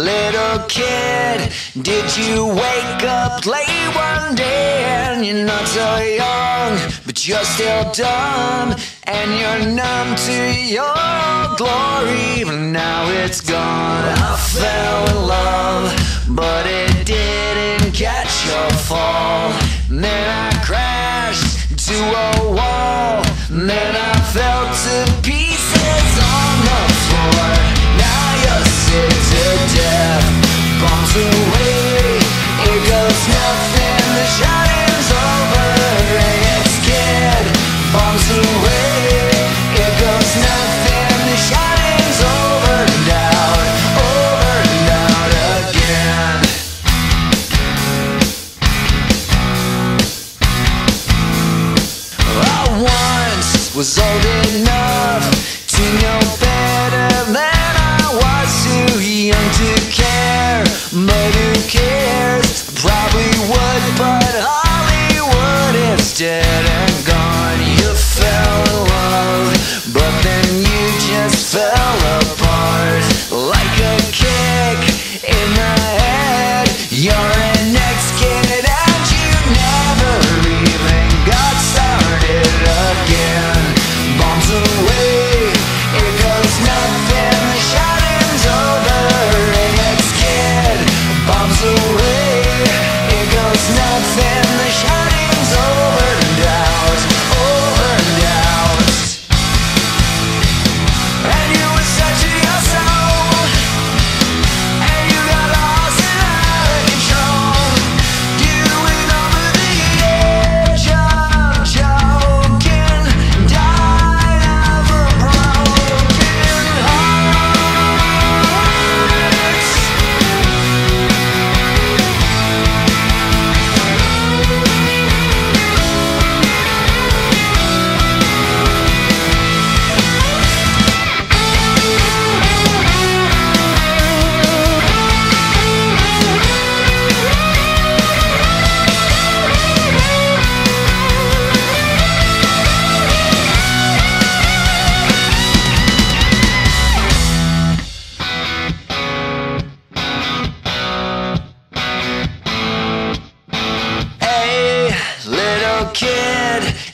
little kid, did you wake up late one day and you're not so young, but you're still dumb and you're numb to your glory, but now it's gone. I fell in love, but it didn't catch your fall. Then I crashed to a wall, then I fell to pieces was old enough to know better than I was too young to care. Dead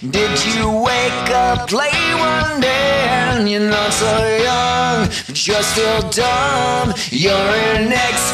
did you wake up late one day and you're not so young, but you're still dumb? You're an X-Kid